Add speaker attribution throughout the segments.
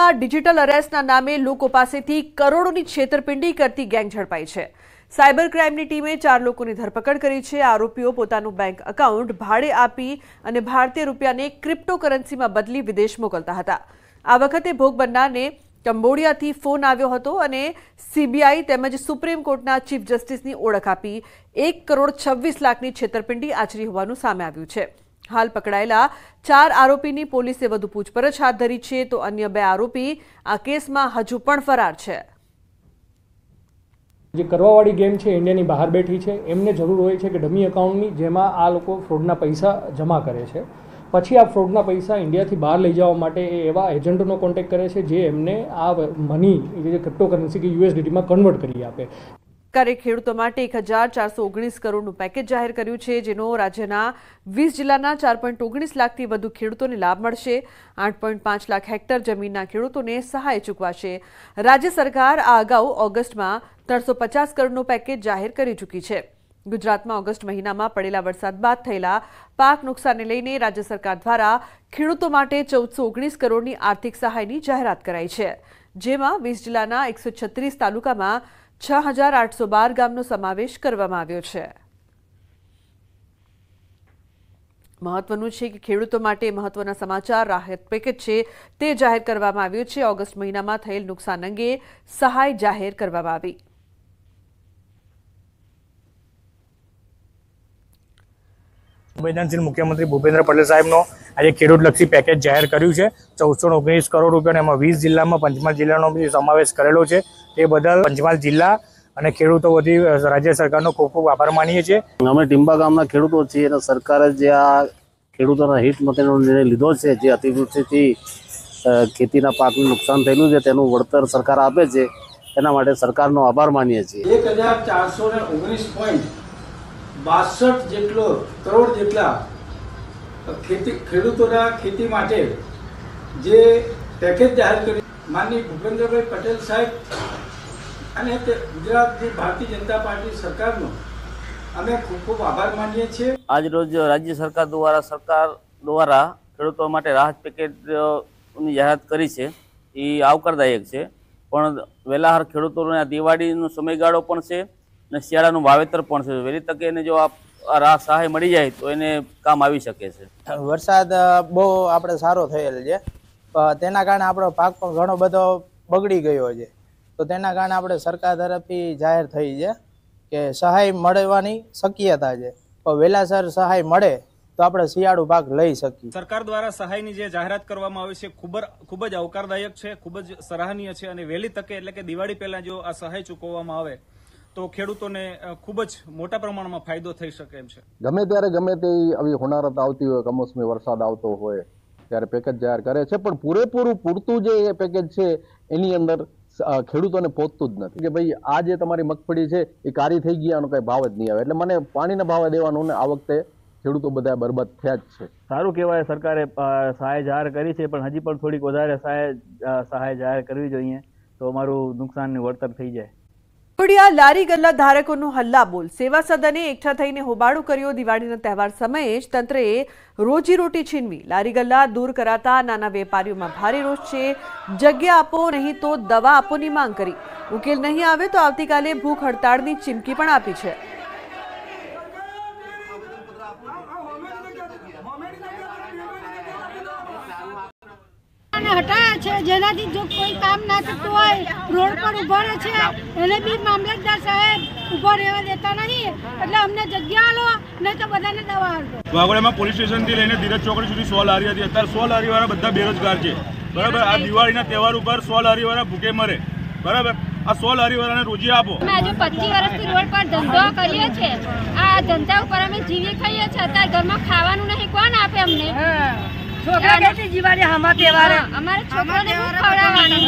Speaker 1: સુરતમાં ડિજિટલ અરેસ્ટના નામે લોકો પાસેથી કરોડોની છેતરપિંડી કરતી ગેંગ ઝડપાઈ છે. સાયબર ક્રાઇમની ટીમે ચાર લોકોની ધરપકડ કરી છે. આરોપીઓ પોતાનું બેંક એકાઉન્ટ ભાડે આપી અને ભારતીય રૂપિયાને ક્રિપ્ટોકરન્સીમાં બદલી વિદેશ મોકલતા હતા. આ વખતે ભોગ બનનારને કંબોડિયાથી ફોન આવ્યો હતો અને સીબીઆઈ તેમજ સુપ્રીમ કોર્ટના ચીફ જસ્ટિસની ઓળખ આપી. એક કરોડ છવ્વીસ લાખની છેતરપિંડી આચરી હોવાનું સામે આવ્યું છે. હાલ પકડાયેલા ચાર આરોપીની પોલીસે વધુ પૂછપરછ હાથ ધરી છે, તો અન્ય બે આરોપી આ કેસમાં હજુ પણ ફરાર છે.
Speaker 2: જે કરવાવાળી ગેમ છે, ઇન્ડિયાની બહાર બેઠી છે, એમને જરૂર હોય છે કે ડમી એકાઉન્ટની જેમાં આ લોકો ફ્રોડના પૈસા જમા કરે છે. પછી આ ફ્રોડના પૈસા ઇન્ડિયાથી બહાર લઈ જવા માટે એ એવા એજન્ટોનો કોન્ટેક્ટ કરે છે, જે એમને આ મની જે ક્રિપ્ટોકરન્સી કે યુએસડીટીમાં કન્વર્ટ કરી આપે.
Speaker 1: સરકારે ખેડૂતો માટે એક હજાર ચારસો ઓગણીસ કરોડનું પેકેજ જાહેર કર્યું છે, જેનો રાજ્યના વીસ જિલ્લાના ચાર પોઈન્ટ ઓગણીસ લાખથી વધુ ખેડૂતોને લાભ મળશે. આઠ પોઈન્ટ પાંચ લાખ હેક્ટર જમીનના ખેડૂતોને સહાય ચૂકવાશે. રાજ્ય સરકાર આ અગાઉ ઓગસ્ટમાં ત્રણસો પચાસ કરોડનું પેકેજ જાહેર કરી ચૂકી છે. ગુજરાતમાં ઓગસ્ટ મહિનામાં પડેલા વરસાદ બાદ થયેલા પાક નુકસાનને લઈને રાજ્ય સરકાર દ્વારા ખેડૂતો માટે ચૌદસો ઓગણીસ કરોડની આર્થિક સહાયની જાહેરાત કરાઈ છે. જેમાં વીસ જિલ્લાના એકસો છત્રીસ તાલુકામાં છ હજાર આઠસો બાર ગામનો સમાવેશ કરવામાં આવ્યો છે. મહત્વનું છે કે ખેડૂતો માટે મહત્વના સમાચાર રાહત પેકેજ છે તે જાહેર કરવામાં આવ્યું છે. ઓગસ્ટ મહિનામાં થયેલ નુકસાન અંગે સહાય જાહેર કરવામાં આવી.
Speaker 3: સંવેદનશીલ મુખ્યમંત્રી ભૂપેન્દ્ર પટેલ સાહેબનો આજે ખેડૂતલક્ષી પેકેજ જાહેર કર્યું છે. ચૌદસો ઓગણીસ કરોડ રૂપિયાનો એમાં વીસ જિલ્લામાં પંચમહાલ જિલ્લાનો સમાવેશ કરેલો છે. તે બદલ પંચમહાલ જિલ્લા અને ખેડૂતો વધી રાજ્ય સરકારનો ખૂબ ખૂબ આભાર માનીએ છીએ.
Speaker 4: અમે ટીંબા ગામના ખેડૂતો છીએ અને સરકારે જે આ ખેડૂતોના હિત માટેનો નિર્ણય લીધો છે જે અતિવૃષ્ટિથી ખેતીના પાકનું નુકસાન થયેલું છે તેનું વળતર સરકાર આપે છે. એના માટે સરકારનો આભાર માનીએ છીએ.
Speaker 5: એક હજાર ચારસો ને ઓગણીસ પોઈન્ટ બાસઠ જેટલો, કરોડ જેટલા ખેતી, ખેડૂતોના ખેતી માટે જે પેકેજ જાહેર કર્યું માનની ભૂપેન્દ્રભાઈ પટેલ સાહેબ અને તે ગુજરાતની ભારતીય જનતા પાર્ટી સરકારનો અમે ખૂબ ખૂબ આભાર માનીએ છીએ.
Speaker 4: આજ રોજ રાજ્ય સરકાર દ્વારા સરકાર દ્વારા ખેડૂતો માટે રાહત પેકેજની જાહેરાત કરી છે. એ આવકારદાયક છે. પણ વહેલાહાર ખેડૂતોને આ દિવાળીનો સમયગાળો પણ છે. અને શિયાળાનું વાવેતર પણ છે. વહેલી તકે એને જો આ રાહ સહાય મળી જાય તો એને કામ આવી શકે છે.
Speaker 6: વરસાદ બહુ આપણે સારો થયેલ છે. તેના કારણે આપણો પાક પણ ઘણો બધો બગડી ગયો છે. તો તેના કારણે આપણે સરકાર તરફથી જાહેર થઈ છે કે સહાય મળવાની શક્યતા છે. તો વહેલાસર સહાય મળે તો આપણે શિયાળુ પાક લઈ શકીએ.
Speaker 7: સરકાર દ્વારા સહાયની જે જાહેરાત કરવામાં આવી છે ખૂબ ખૂબ જ આવકારદાયક છે ખૂબ જ સરાહનીય છે અને વહેલી તકે એટલે કે દિવાળી પહેલા જો આ સહાય ચૂકવવામાં આવે તો ખેડૂતોને ખૂબ જ મોટા પ્રમાણમાં ફાયદો થઈ શકે એમ છે.
Speaker 8: ગમે ત્યારે ગમે તે આવી હોનારત આવતી હોય કમોસમી વરસાદ આવતો હોય ત્યારે પેકેજ જાહેર કરે છે પણ પૂરેપૂરું પૂરતું જે એ પેકેજ છે એની અંદર ખેડૂતોને પહોંચતું જ નથી. કે ભાઈ આ જે તમારી મગફળી છે એ કારી થઈ ગયા કઈ ભાવ જ નહીં આવે. એટલે મને પાણીના ભાવે દેવાનું ને આ વખતે ખેડૂતો બધા બરબાદ થયા જ છે.
Speaker 9: સારું કહેવાય સરકારે સહાય જાહેર કરી છે પણ હજી પણ થોડીક વધારે સહાય સહાય જાહેર કરવી જોઈએ તો અમારું નુકસાનનું વળતર થઈ જાય.
Speaker 1: ખોડિયા લારી ગલ્લા ધારકોનો હલ્લા બોલ સેવા સદને એકઠા થઈને હોબાળો કર્યો. દિવાળીના તહેવાર સમયે જ તંત્રએ રોજીરોટી છીનવી. લારી ગલ્લા દૂર કરાતા નાના વેપારીઓમાં ભારે રોષ છે. જગ્યા આપો, નહીં તો દવા આપોની માંગ કરી. ઉકેલ નહીં આવે તો આવતીકાલે ભૂખ હડતાળની ચીમકી પણ આપી છે.
Speaker 10: છે જેનાથી જો કોઈ કામ ના થતું હોય રોડ પર ઊભો રહે છે એને બી મામલતદાર સાહેબ ઊભો રહેવા દેતા નહીં. એટલે અમને જગ્યા આલો નહીં તો બધાને દવા આપો.
Speaker 7: વાગોડામાં પોલીસ સ્ટેશનથી લઈને ધીરજ ચોકડી સુધી સો લારી હતી. અત્યારે સો લારીવાળા બધા બેરોજગાર છે. બરાબર? આ દિવાળીના તહેવાર ઉપર સો લારીવાળા ભૂખે મરે. બરાબર? આ સો લારીવાળાને રોજી આપો.
Speaker 10: અમે આજે પચીસ વર્ષથી રોડ પર ધંધો કરીએ છીએ. આ ધંધા ઉપર અમે જીવી ખાઈએ છીએ. અત્યારે ઘરમાં ખાવાનું નહીં. કોણ આપે અમને? છોકરા કેટલી જીવાડે હમા તેવારે અમારે છોકરાને શું ખવડાવવાનો.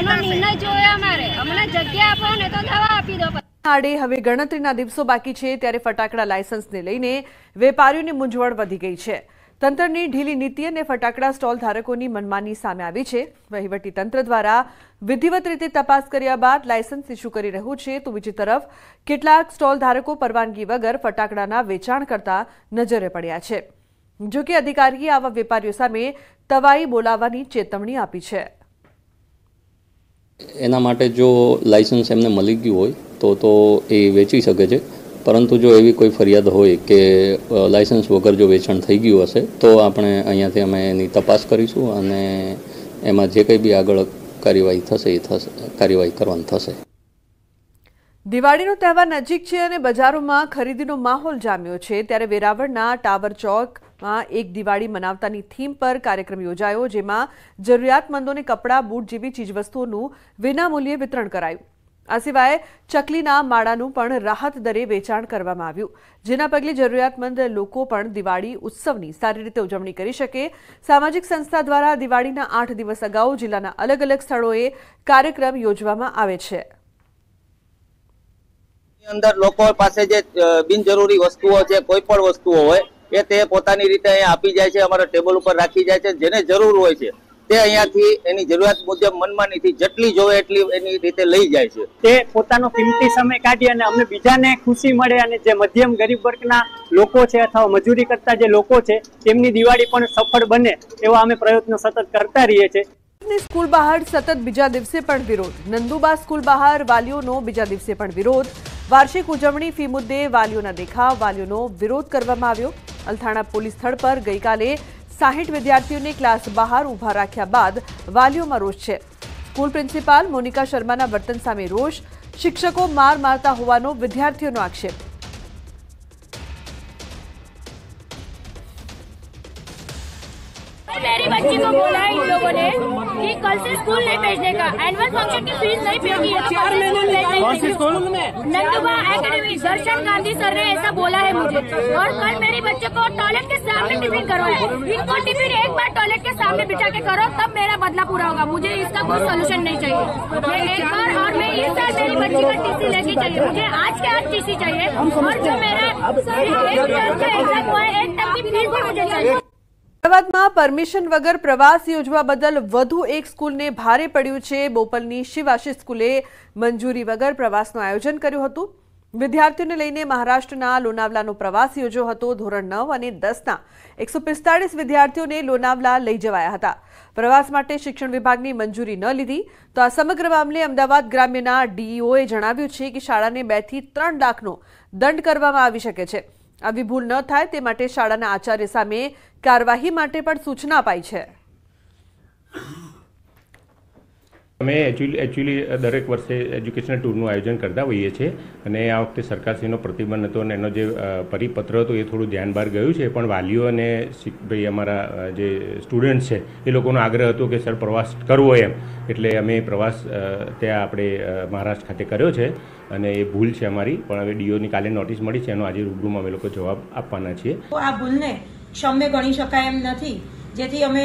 Speaker 10: એનો નિર્ણય જોયો અમારે. અમને જગ્યા આપો ને તો દવા આપી દો
Speaker 1: આડે હવે ગણતરીના દિવસો બાકી છે ત્યારે ફટાકડા લાયસન્સને લઈને વેપારીઓની મૂંઝવણ વધી ગઈ છે. તંત્રની ઢીલી નીતિ અને ફટાકડા સ્ટોલ ધારકોની મનમાની સામે આવી છે. વહીવટી તંત્ર દ્વારા વિધિવત રીતે તપાસ કર્યા બાદ લાયસન્સ ઇસ્યુ કરી રહ્યું છે. તો બીજી તરફ કેટલાક સ્ટોલ ધારકો પરવાનગી વગર ફટાકડાના વેચાણ કરતા નજરે પડ્યા છે. જો કે અધિકારીએ આવા વેપારીઓ સામે તવાઈ બોલાવવાની ચેતવણી આપી છે.
Speaker 11: એના માટે જો લાઇસન્સ એમને મળી ગયું હોય તો તો એ વેચી શકે છે. પરંતુ જો એવી કોઈ ફરિયાદ હોય કે લાઇસન્સ વગર જો વેચાણ થઈ ગયું હશે તો આપણે અહીંયાથી અમે એની તપાસ કરીશું અને એમાં જે કંઈ બી આગળ કાર્યવાહી થશે એ થશે કાર્યવાહી કરવાની થશે.
Speaker 1: દિવાળીનો તહેવાર નજીક છે અને બજારોમાં ખરીદીનો માહોલ જામ્યો છે. ત્યારે વેરાવળના ટાવર ચોકમાં એક દિવાળી મનાવતાની થીમ પર કાર્યક્રમ યોજાયો, જેમાં જરૂરિયાતમંદોને કપડાં, બૂટ જેવી ચીજવસ્તુઓનું વિનામૂલ્યે વિતરણ કરાયું. આ સિવાય ચકલીના માળાનું પણ રાહત દરે વેચાણ કરવામાં આવ્યું. જેના પગલે જરૂરિયાતમંદ લોકો પણ દિવાળી ઉત્સવની સારી રીતે ઉજવણી કરી શકે. સામાજિક સંસ્થા દ્વારા દિવાળીના આઠ દિવસ અગાઉ જિલ્લાના અલગ અલગ સ્થળોએ કાર્યક્રમ યોજવામાં આવે છે.
Speaker 12: અંદર લોકો પાસે જે બિનજરૂરી વસ્તુઓ છે, કોઈ પણ વસ્તુઓ હોય એ તે પોતાની રીતે અહીંયા આપી જાય છે અમારા ટેબલ ઉપર રાખી જાય છે જેને જરૂર હોય છે તે અહીંયાથી એની જરૂરિયાત મુજબ મનમાનીથી જેટલી જોવે એટલી એની રીતે લઈ જાય છે.
Speaker 13: તે પોતાનો કિંમતી સમય કાઢી અને અમને બીજાને ખુશી મળે અને જે મધ્યમ ગરીબ વર્ગના લોકો છે અથવા મજૂરી કરતા જે લોકો છે તેમની દિવાળી પણ સફળ બને એવા અમે પ્રયત્નો સતત કરતા રહીએ છીએ.
Speaker 1: સ્કૂલ બહાર સતત બીજા દિવસે પણ વિરોધ. નંદુબા સ્કૂલ બહાર વાલીઓનો બીજા દિવસે પણ વિરોધ. વાર્ષિક ઉજવણી ફી મુદ્દે વાલીઓના દેખાવ વાલીઓનો વિરોધ કરવામાં આવ્યો. અલથાણા પોલીસ સ્થળ પર ગઈકાલે સાહીઠ વિદ્યાર્થીઓને ક્લાસ બહાર ઊભા રાખ્યા બાદ વાલીઓમાં રોષ છે. સ્કૂલ પ્રિન્સિપાલ મોનિકા શર્માના વર્તન સામે રોષ. શિક્ષકો માર મારતા હોવાનો વિદ્યાર્થીઓનો આક્ષેપ.
Speaker 10: बच्ची को बोला है इन लोगों ने कि कल से स्कूल नहीं भेजने का। एनुअल फ़ंक्शन की फ़ीस नहीं की है तो कल से स्कूल स्कूल में? नंदुबा एकेडमी दर्शन गांधी सर ने ऐसा बोला है मुझे। और कल मेरी बच्चे को टॉयलेट के सामने टिफ़िन करवाया इनको टिफ़िन एक बार टॉयलेट के सामने बिठा के करो तब मेरा बदला पूरा होगा। मुझे इसका कोई सोल्यूशन नहीं चाहिए। मैं एक बार और मैं इस साल मेरी बच्ची का टीसी लेके चाहिए। मुझे आज के आज टीसी चाहिए। और जो मेरा एग्ज़ाम हुआ है एक टर्म की फ़ीस भी मुझे चाहिए।
Speaker 1: અમદાવાદમાં પરમિશન વગર પ્રવાસ યોજવા બદલ વધુ એક સ્કૂલને ભારે પડ્યું છે. બોપલની શિવાશિષ સ્કૂલે મંજૂરી વગર પ્રવાસનું આયોજન કર્યું હતું. વિદ્યાર્થીઓને લઈને મહારાષ્ટ્રના લોનાવલાનો પ્રવાસ યોજ્યો હતો. ધોરણ નવ અને દસના એકસો પિસ્તાળીસ વિદ્યાર્થીઓને લોનાવલા લઈ જવાયા હતા. પ્રવાસ માટે શિક્ષણ વિભાગની મંજૂરી ન લીધી તો આ સમગ્ર મામલે અમદાવાદ ગ્રામ્યના ડીઈઓએ જણાવ્યું છે કે શાળાને બેથી ત્રણ લાખનો દંડ કરવામાં આવી શકે છે. આવી ભૂલ ન થાય તે માટે શાળાના આચાર્ય સામે કાર્યવાહી માટે પણ સૂચના અપાઈ છે.
Speaker 14: અમે એકચ્યુઅલી એકચ્યુઅલી દરેક વર્ષે એજ્યુકેશનલ ટૂરનું આયોજન કરતા હોઈએ છીએ અને આ વખતે સરકારશ્રીનો પ્રતિબંધ હતો અને એનો જે પરિપત્ર હતો એ થોડું ધ્યાન બહાર ગયું છે. પણ વાલીઓ અને ભાઈ અમારા જે સ્ટુડન્ટ છે, એ લોકોનો આગ્રહ હતો કે, સર, પ્રવાસ કરવો એમ. એટલે અમે પ્રવાસ ત્યાં આપણે મહારાષ્ટ્ર ખાતે કર્યો છે અને એ ભૂલ છે અમારી. પણ હવે ડીઓની કાલે નોટિસ મળી છે, એનો આજે રૂબરૂમાં અમે લોકો જવાબ આપવાના છીએ.
Speaker 15: આ ભૂલને ક્ષમ્ય ગણી શકાય એમ નથી. જેથી અમે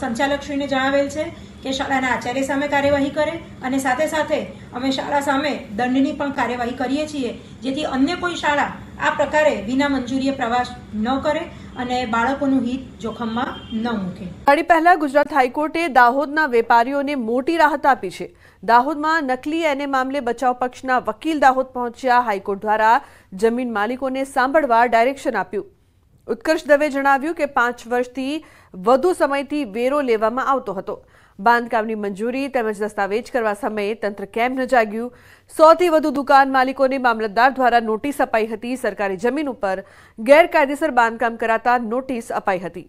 Speaker 15: સંચાલકશ્રીને જણાવેલ છે કે શાળાના આચાર્ય સામે કાર્યવાહી કરે અને સાથે સાથે અમે શાળા સામે દંડની પણ કાર્યવાહી કરીએ છીએ, જેથી અન્ય કોઈ શાળા આ પ્રકારે વિના મંજૂરીએ પ્રવાસ ન કરે અને બાળકોનું હિત જોખમમાં ન મૂકે.
Speaker 1: દિવાળી પહેલા ગુજરાત હાઈકોર્ટે દાહોદના વેપારીઓને મોટી રાહત આપી છે. દાહોદમાં નકલી એને મામલે બચાવ પક્ષના વકીલ દાહોદ પહોંચ્યા હાઈકોર્ટ દ્વારા જમીન માલિકોને સાંભળવા ડાયરેક્શન આપ્યું. ઉત્કર્ષ દવે જણાવ્યું કે પાંચ વર્ષથી વધુ સમયથી વેરો લેવામાં આવતો હતો. બાંધકામની મંજૂરી તેમજ દસ્તાવેજ કરવા સમયે તંત્ર કેમ ન જાગ્યું? સોથી વધુ દુકાન માલિકોને મામલતદાર દ્વારા નોટિસ અપાઈ હતી. સરકારી જમીન ઉપર ગેરકાયદેસર બાંધકામ કરાતા નોટિસ અપાઈ હતી.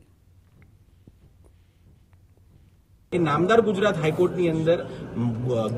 Speaker 16: નામદાર ગુજરાત હાઈકોર્ટની અંદર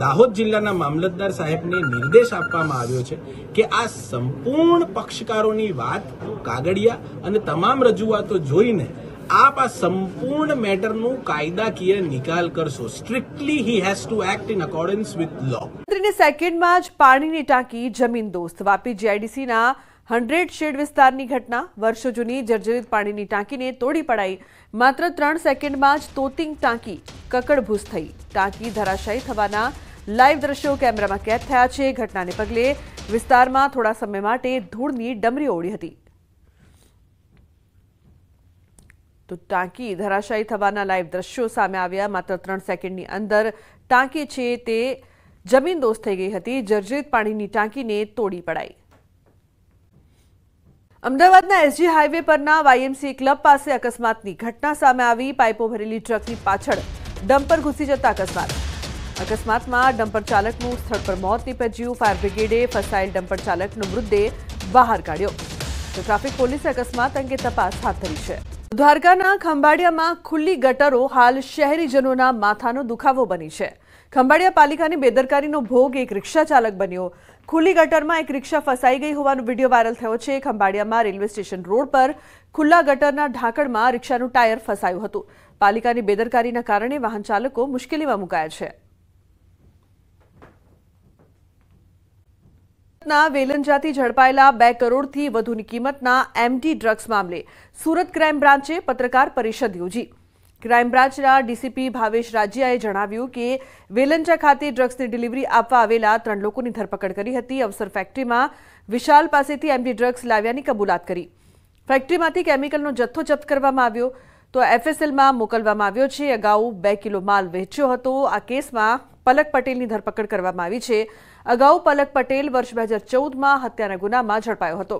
Speaker 16: દાહોદ જિલ્લાના મામલતદાર સાહેબને નિર્દેશ આપવામાં આવ્યો છે કે આ સંપૂર્ણ પક્ષકારોની વાત, કાગળિયા અને તમામ રજૂઆતો જોઈને આપ આ સંપૂર્ણ મેટરનું કાયદાકીય નિકાલ કરશો. Strictly he has to act in accordance with law
Speaker 1: ત્રીને સેકન્ડમાં જ પાણીની ટાંકી જમીન દોસ્ત. વાપી જીઆઈડીસીના હંડ્રેડ શેડ વિસ્તારની ઘટના. વર્ષો જૂની જર્જરિત પાણીની ટાંકીને તોડી પડાઈ. માત્ર ત્રણ સેકન્ડમાં જ તોતિંગ ટાંકી કકડભૂસ થઈ. ટાંકી ધરાશાયી થવાના લાઈવ દ્રશ્યો કેમેરામાં કેદ થયા છે. ઘટનાને પગલે વિસ્તારમાં થોડા સમય માટે ધૂળની ડમરી ઓળી હતી. તો ટાંકી ધરાશાયી થવાના લાઈવ દ્રશ્યો સામે આવ્યા. માત્ર ત્રણ સેકન્ડની અંદર ટાંકી છે તે જમીનદોસ્ત થઈ ગઈ હતી. જર્જરિત પાણીની ટાંકીને તોડી પડાઈ. અમદાવાદના એસજી હાઈવે પરના વાયએમસી ક્લબ પાસે અકસ્માતની ઘટના સામે આવી. પાઇપો ભરેલી ટ્રકની પાછળ ડમ્પર ઘૂસી જતા અકસ્માત. અકસ્માતમાં ડમ્પર ચાલકનું સ્થળ પર મોત નીપજ્યું. ફાયર બ્રિગેડે ફસાયેલ ડમ્પર ચાલકનો મૃતદેહ બહાર કાઢ્યો. તો ટ્રાફિક પોલીસે અકસ્માત અંગે તપાસ હાથ ધરી છે. દ્વારકાના ખંભાળિયામાં ખુલ્લી ગટરો હાલ શહેરીજનોના માથાનો દુખાવો બની છે. ખંભાળિયા પાલિકાની બેદરકારીનો ભોગ એક રિક્ષા ચાલક બન્યો. ખુલ્લી ગટરમાં એક રિક્ષા ફસાઈ ગઈ હોવાનો વીડિયો વાયરલ થયો છે. ખંભાળિયામાં રેલવે સ્ટેશન રોડ પર ખુલ્લા ગટરના ઢાંકણમાં રિક્ષાનું ટાયર ફસાયું હતું. પાલિકાની બેદરકારીના કારણે વાહન ચાલકો મુશ્કેલીમાં મુકાયા છે. ના વેલંજાથી ઝડપાયેલા બે કરોડથી વધુની કિંમતના એમટી ડ્રગ્સ મામલે સુરત ક્રાઇમ બ્રાન્ચે પત્રકાર પરિષદ યોજી. ક્રાઇમ બ્રાન્ચના ડીસીપી ભાવેશ રાજ્યાએ જણાવ્યું કે વેલંજા ખાતે ડ્રગ્સની ડિલિવરી આપવા આવેલા ત્રણ લોકોની ધરપકડ કરી હતી. અવસર ફેક્ટરીમાં વિશાલ પાસેથી એમટી ડ્રગ્સ લાવ્યાની કબૂલાત કરી. ફેક્ટરીમાંથી કેમિકલનો જથ્થો જપ્ત કરવામાં આવ્યો, તો એફએસએલમાં મોકલવામાં આવ્યો છે. અગાઉ બે કિલો માલ વેચ્યો હતો. આ કેસમાં પલક પટેલની ધરપકડ કરવામાં આવી છે. અગાઉ પલક પટેલ વર્ષ બે હજાર ચૌદમાં હત્યાના ગુનામાં ઝડપાયો હતો.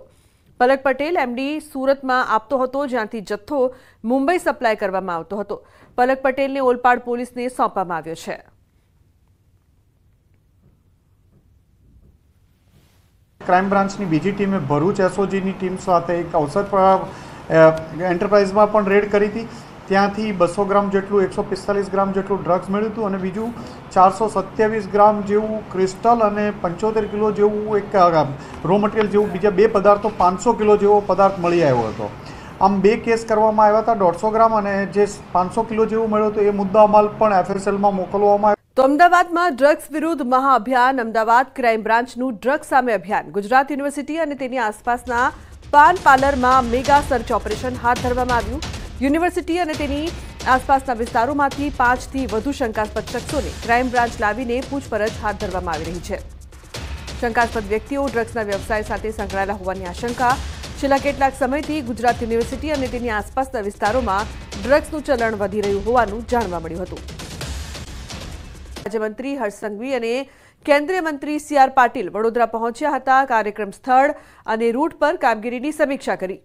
Speaker 1: પલક પટેલ એમડી સુરતમાં આપતો હતો, જ્યાંથી જથ્થો મુંબઈ સપ્લાય કરવામાં આવતો હતો. પલક પટેલને ઓલપાડ પોલીસને સોંપવામાં આવ્યો છે.
Speaker 17: ક્રાઇમ બ્રાન્ચની બીજી ટીમે ભરૂચ એસઓજીની ટીમ સાથે એક અવસર એન્ટરપ્રાઇઝમાં પણ રેડ કરી હતી. ત્યાંથી બસો ગ્રામ જેટલું, એકસો પિસ્તાલીસ ગ્રામ જેટલું ડ્રગ્સ મળ્યું હતું અને બીજું ચારસો સત્યાવીસ ગ્રામ જેવું ક્રિસ્ટલ અને પંચોતેર કિલો જેવું એક રો મટીરિયલ જેવું બીજા બે પદાર્થો, પાંચસો કિલો જેવો પદાર્થ મળી આવ્યો હતો. આમ બે કેસ કરવામાં આવ્યા હતા, દોઢસો ગ્રામ અને જે પાંચસો કિલો જેવું મળ્યો હતો એ મુદ્દા અમલ પણ એફએસએલમાં મોકલવામાં આવ્યો.
Speaker 1: તો અમદાવાદમાં ડ્રગ્સ વિરુદ્ધ મહાઅભિયાન, અમદાવાદ ક્રાઇમ બ્રાન્ચનું ડ્રગ્સ સામે અભિયાન. ગુજરાત યુનિવર્સિટી અને તેની આસપાસના પાન પાર્લરમાં મેગા સર્ચ ઓપરેશન હાથ ધરવામાં આવ્યું. યુનિવર્સિટી અને તેની આસપાસના વિસ્તારોમાંથી પાંચથી વધુ શંકાસ્પદ શખ્સોને ક્રાઇમ બ્રાન્ચ લાવીને પૂછપરછ હાથ ધરવામાં આવી રહી છે. શંકાસ્પદ વ્યક્તિઓ ડ્રગ્સના વ્યવસાય સાથે સંકળાયેલા હોવાની આશંકા. છેલ્લા કેટલાક સમયથી ગુજરાત યુનિવર્સિટી અને તેની આસપાસના વિસ્તારોમાં ડ્રગ્સનું ચલણ વધી રહ્યું હોવાનું જાણવા મળ્યું હતું. રાજ્યમંત્રી હર્ષ સંઘવી અને કેન્દ્રીય મંત્રી સી આર પાટીલ વડોદરા પહોંચ્યા હતા કાર્યક્રમ સ્થળ અને રૂટ પર કામગીરીની સમીક્ષા કરી.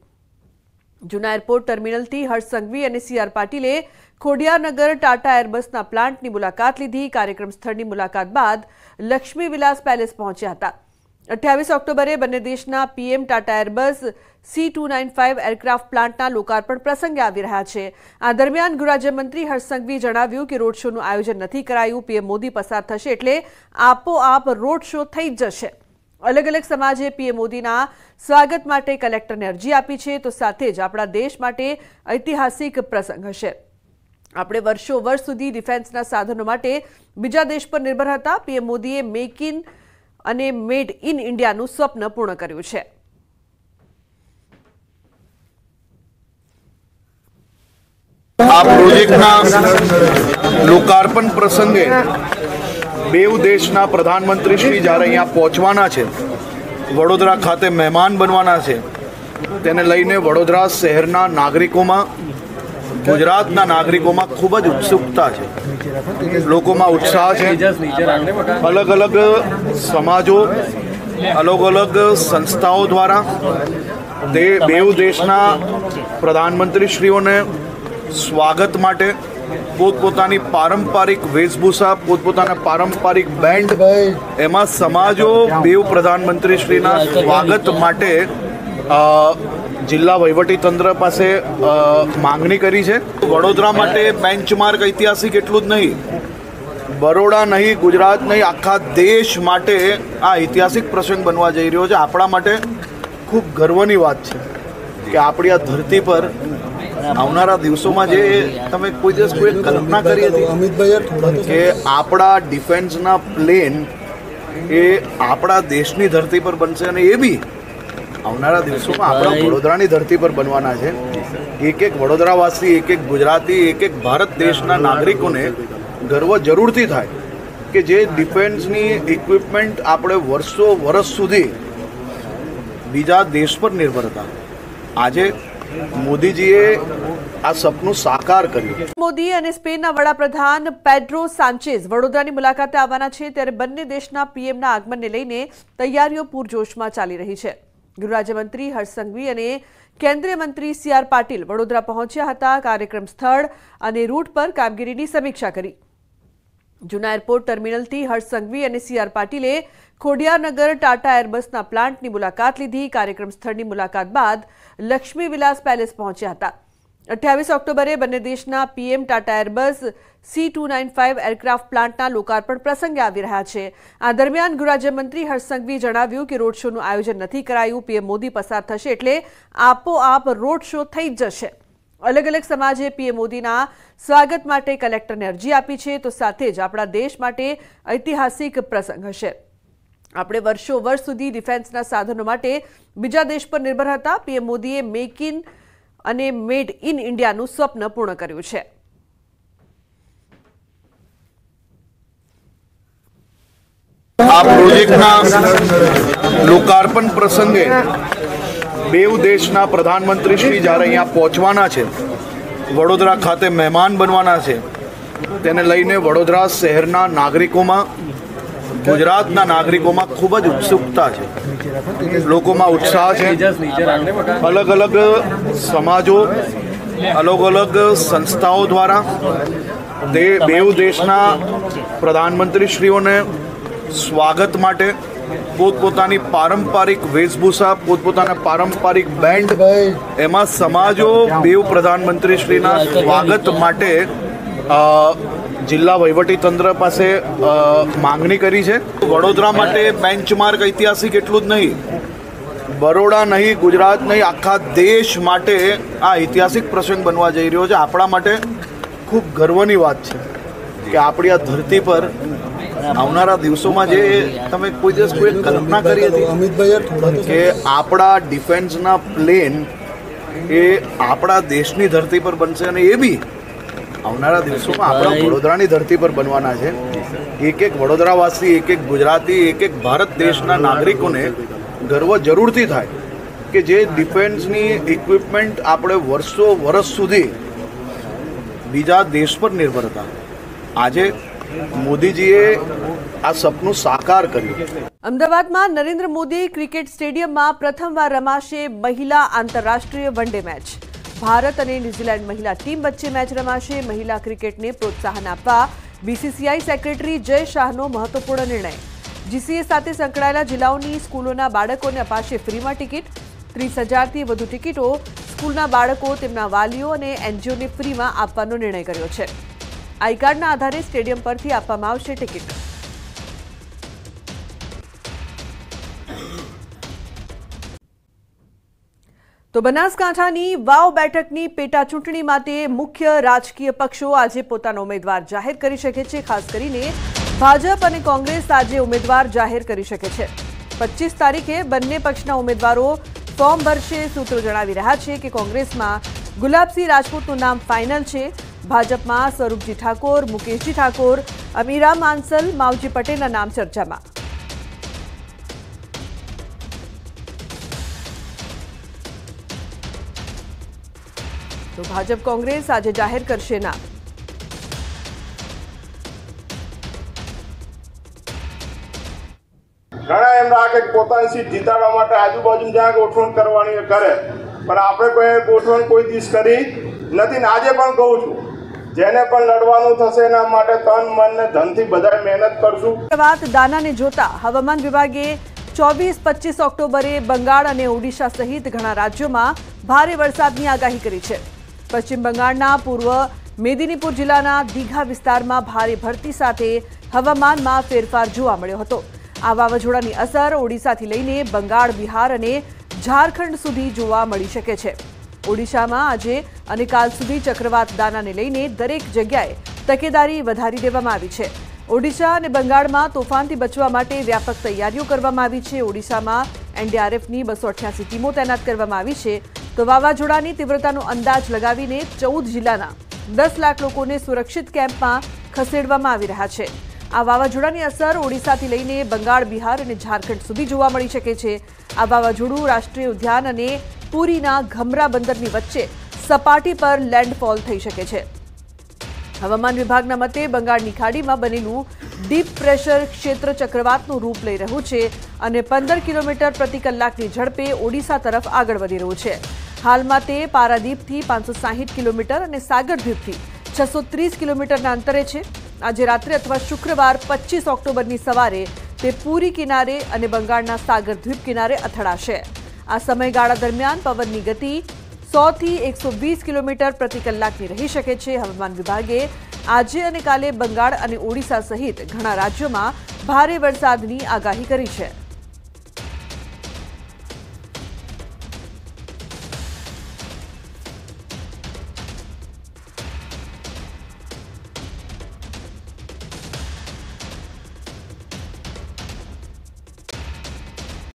Speaker 1: જૂના એરપોર્ટ ટર્મિનલથી હર્ષ સંઘવી અને સીઆર પાટીલે ખોડિયારનગર ટાટા એરબસના પ્લાન્ટની મુલાકાત લીધી. કાર્યક્રમ સ્થળની મુલાકાત બાદ લક્ષ્મી વિલાસ પેલેસ પહોંચ્યા હતા. અઠ્યાવીસ ઓક્ટોબરે બંને દેશના PM Tata Airbus C two nine five aircraft પ્લાન્ટના લોકાર્પણ પ્રસંગે આવી રહ્યા છે. આ દરમિયાન ગૃહરાજ્યમંત્રી હર્ષ સંઘવીએ જણાવ્યું કે રોડ શોનું આયોજન નથી કરાયું. પીએમ મોદી પસાર થશે એટલે આપોઆપ રોડ શો થઈ જ જશે. અલગ અલગ સમાજે પીએમ મોદીના સ્વાગત માટે કલેક્ટરને અરજી આપી છે, તો સાથે જ આપણા દેશ માટે ઐતિહાસિક પ્રસંગ હશે. આપણે વર્ષો વર્ષ સુધી ડિફેન્સના સાધનો માટે બીજા દેશ પર નિર્ભર હતા. પીએમ મોદીએ મેક ઇન અને મેડ ઇન ઇન્ડિયાનું સ્વપ્ન પૂર્ણ કર્યું છે.
Speaker 18: આ પ્રોજેક્ટના લોકાર્પણ પ્રસંગે બેઉ દેશના પ્રધાનમંત્રી શ્રી જ્યારે અહીંયા પહોંચવાના છે, વડોદરા ખાતે મહેમાન બનવાના છે, તેને લઈને વડોદરા શહેરના નાગરિકોમાં, ગુજરાતના નાગરિકોમાં ખૂબ જ ઉત્સુકતા છે. લોકોમાં ઉત્સાહ છે. અલગ અલગ સમાજો, અલગ અલગ સંસ્થાઓ દ્વારા તે બેઉ દેશના પ્રધાનમંત્રીશ્રીઓને સ્વાગત માટે પોતપોતાની પારંપરિક વેશભૂષા, પોતપોતાના પારંપરિક બેન્ડ એમાં સમાજો દેવ પ્રધાનમંત્રીશ્રીના સ્વાગત માટે જિલ્લા વહીવટી તંત્ર પાસે માંગણી કરી છે. વડોદરા માટે બેન્ચમાર્ક ઐતિહાસિક એટલું જ નહીં. બરોડા નહીં, ગુજરાત નહીં, આખા દેશ માટે આ ઐતિહાસિક પ્રસંગ બનવા જઈ રહ્યો છે. આપણા માટે ખૂબ ગર્વની વાત છે કે આપણી આ ધરતી પર આવનારા દિવસોમાં જે તમે કોઈ દિવસ કોઈ કલ્પના કરી હતી કે આપણા ડિફેન્સના પ્લેન એ આપણા દેશની ધરતી પર બનશે અને એ બી આવનારા દિવસોમાં આપણા વડોદરાની ધરતી પર બનવાના છે. એક એક વડોદરાવાસી એક એક ગુજરાતી એક એક ભારત દેશના નાગરિકોને ગર્વ જરૂરથી થાય કે જે ડિફેન્સની ઇક્વિપમેન્ટ આપણે વર્ષો વર્ષ સુધી બીજા દેશ પર નિર્ભર હતા. આજે મોદીજીએ આ સપનું સાકાર કર્યું.
Speaker 1: મોદી અને સ્પેનના વડાપ્રધાન પેડ્રો સાંચેઝ વડોદરાની મુલાકાતે આવવાના છે ત્યારે બંને દેશના પીએમના આગમનને લઈને તૈયારીઓ પૂરજોશમાં ચાલી રહી છે. ગૃહરાજ્યમંત્રી હર્ષ સંઘવી અને કેન્દ્રીય મંત્રી સી આર પાટીલ વડોદરા પહોંચ્યા હતા કાર્યક્રમ સ્થળ અને રૂટ પર કામગીરીની સમીક્ષા કરી. જૂના એરપોર્ટ ટર્મિનલથી હર્ષ સંઘવી અને સી આર પાટીલે ખોડિયારનગર ટાટા એરબસના પ્લાન્ટની મુલાકાત લીધી. કાર્યક્રમ સ્થળની મુલાકાત બાદ લક્ષ્મી વિલાસ પેલેસ પહોંચ્યા હતા. અઠ્યાવીસ ઓક્ટોબરે બંને દેશના PM Tata Airbus C two nine five aircraft પ્લાન્ટના લોકાર્પણ પ્રસંગે આવી રહ્યા છે. આ દરમિયાન ગૃહરાજ્યમંત્રી હર્ષ સંઘવીએ જણાવ્યું કે રોડ શોનું આયોજન નથી કરાયું. પીએમ મોદી પસાર થશે એટલે આપોઆપ રોડ શો થઈ જ જશે. અલગ અલગ સમાજે પીએમ મોદીના સ્વાગત માટે કલેક્ટરને અરજી આપી છે, તો સાથે જ આપણા દેશ માટે ઐતિહાસિક પ્રસંગ હશે. આપણે વર્ષો વર્ષ સુધી ડિફેન્સના સાધનો માટે બીજા દેશ પર નિર્ભર હતા. પીએમ મોદીએ મેક ઇન અને મેડ ઇન ઇન્ડિયાનું સ્વપ્ન પૂર્ણ કર્યું છે.
Speaker 18: આ પ્રોજેક્ટના લોકાર્પણ પ્રસંગે બેઉ દેશના પ્રધાનમંત્રી શ્રી જ્યારે અહીંયા પહોંચવાના છે, વડોદરા ખાતે મહેમાન બનવાના છે, તેને લઈને વડોદરા શહેરના નાગરિકોમાં, ગુજરાતના નાગરિકોમાં ખૂબ જ ઉત્સુકતા છે. લોકોમાં ઉત્સાહ છે. અલગ અલગ સમાજો, અલગ અલગ સંસ્થાઓ દ્વારા તે બેઉ દેશના પ્રધાનમંત્રીશ્રીઓને સ્વાગત માટે પોતપોતાની પારંપરિક વેશભૂષા, પોતપોતાના પારંપરિક બેન્ડ એમાં સમાજો બેઉ પ્રધાનમંત્રીશ્રીના સ્વાગત માટે જિલ્લા વહીવટી તંત્ર પાસે માંગણી કરી છે. વડોદરા માટે બેન્ચમાર્ક ઐતિહાસિક એટલું જ નહીં. બરોડા નહીં, ગુજરાત નહીં, આખા દેશ માટે આ ઐતિહાસિક પ્રસંગ બનવા જઈ રહ્યો છે. આપણા માટે ખૂબ ગર્વની વાત છે કે આપણી આ ધરતી પર આવનારા દિવસોમાં જે તમે કોઈ દિવસ કોઈ કલ્પના કરી હતી કે આપણા ડિફેન્સના પ્લેન એ આપણા દેશની ધરતી પર બનશે અને એ બી આવનારા દિવસોમાં આપણા વડોદરાની ધરતી પર બનવાના છે. એક એક વડોદરાવાસી એક એક ગુજરાતી એક એક ભારત દેશના નાગરિકોને ગર્વ જરૂરથી થાય કે જે ડિફેન્સની ઇક્વિપમેન્ટ આપણે વર્ષો વર્ષ સુધી બીજા દેશ પર નિર્ભર હતા. આજે મોદીજીએ આ સપનું સાકાર કર્યું.
Speaker 1: અમદાવાદમાં નરેન્દ્ર મોદી ક્રિકેટ સ્ટેડિયમમાં પ્રથમવાર રમાશે મહિલા આંતરરાષ્ટ્રીય વનડે મેચ. ભારત અને ન્યૂઝીલેન્ડ મહિલા ટીમ વચ્ચે મેચ રમાશે. મહિલા ક્રિકેટને પ્રોત્સાહન આપવા બીસીસીઆઈ સેક્રેટરી જય શાહનો મહત્વપૂર્ણ નિર્ણય. જીસીએ સાથે સંકળાયેલા જિલ્લાઓની સ્કૂલોના બાળકોને અપાશે ફ્રીમાં ટિકિટ. ત્રીસ હજારથી વધુ ટિકિટો સ્કૂલના બાળકો, તેમના વાલીઓ અને એનજીઓને ફ્રીમાં આપવાનો નિર્ણય કર્યો છે. આઈ કાર્ડના આધારે સ્ટેડિયમ પરથી આપવામાં આવશે ટિકિટ. તો બનાસકાંઠાની વાવ બેઠકની પેટા ચૂંટણી માટે મુખ્ય રાજકીય પક્ષો આજે પોતાનો ઉમેદવાર જાહેર કરી શકે છે, ખાસ કરીને ભાજપ અને કોંગ્રેસ આજે ઉમેદવાર જાહેર કરી શકે છે. પચીસ તારીખે બંને પક્ષના ઉમેદવારો ફોર્મ ભરશે, સૂત્રો જણાવી રહ્યા છે કે કોંગ્રેસમાં ગુલાબસિંહ રાજપૂતનું નામ ફાઇનલ છે. ભાજપમાં સ્વરૂપજી ઠાકોર, મુકેશજી ઠાકોર, અમીરા માનસલ માવજી પટેલના નામ ચર્ચામાં. તો ભાજપ કોંગ્રેસ આજે જાહેર કરશે નામ.
Speaker 19: ઘણા એમ રાખે પોતાની સીટ જીતાડવા માટે આજુબાજુ જ્યાં ગોઠવણ કરવાની કરે, પણ આપણે કોઈ ગોઠવણ કોઈ દિવસ કરી નથી આજે પણ કહું છું જેને પણ લડવાનું થશે એના માટે તન, મન ને ધનથી બધા મહેનત કરશું.
Speaker 1: વાત દાનાને જોતા હવામાન વિભાગે ચોવીસ, પચીસ ઓક્ટોબરે બંગાળ અને ઓડિશા સહિત ઘણા રાજ્યોમાં ભારે વરસાદની આગાહી કરી છે. પશ્ચિમ બંગાળના પૂર્વ મેદિનીપુર જિલ્લાના દીઘા વિસ્તારમાં ભારે ભરતી સાથે હવામાનમાં ફેરફાર જોવા મળ્યો હતો. આ વાવાઝોડાની અસર ઓડિશાથી લઈને બંગાળ, બિહાર અને ઝારખંડ સુધી જોવા મળી શકે છે. ઓડિશામાં આજે અને કાલ સુધી ચક્રવાત દાનાને લઈને દરેક જગ્યાએ તકેદારી વધારી દેવામાં આવી છે. ઓડિશા અને બંગાળમાં તોફાનથી બચવા માટે વ્યાપક તૈયારીઓ કરવામાં આવી છે. ઓડિશામાં એનડીઆરએફની બસો અઠ્યાસી ટીમો તૈનાત કરવામાં આવી છે. તો વાવાઝોડાની તીવ્રતાનો અંદાજ લગાવીને ચૌદ જિલ્લાના દસ લાખ લોકોને સુરક્ષિત કેમ્પમાં ખસેડવામાં આવી રહ્યા છે. આ વાવાઝોડાની અસર ઓડિશાથી લઈને બંગાળ, બિહાર અને ઝારખંડ સુધી જોવા મળી શકે છે. આ વાવાઝોડું રાષ્ટ્રીય ઉદ્યાન અને પુરીના ઘમરા બંદરની વચ્ચે સપાટી પર લેન્ડફોલ થઈ શકે છે. હવામાન વિભાગના મતે બંગાળની ખાડીમાં બનેલું ડીપ પ્રેશર ક્ષેત્ર ચક્રવાતનું રૂપ લઈ રહ્યું છે અને પંદર કિલોમીટર પ્રતિ કલાકની ઝડપે ઓડિશા તરફ આગળ વધી રહ્યું છે. હાલમાં તે પારાદીપથી પાંચસો સાહીઠ કિલોમીટર અને સાગરદ્વીપથી છસો ત્રીસ કિલોમીટરના અંતરે છે. આજે રાત્રે અથવા શુક્રવાર પચીસ ઓક્ટોબરની સવારે તે પૂરી કિનારે અને બંગાળના સાગર દ્વીપ કિનારે અથડાશે. આ સમયગાળા દરમિયાન પવનની ગતિ સોથી એકસો વીસ કિલોમીટર પ્રતિ કલાકની રહી શકે છે. હવામાન વિભાગે આજે અને કાલે બંગાળ અને ઓડિશા સહિત ઘણા રાજ્યોમાં ભારે વરસાદની આગાહી કરી છે.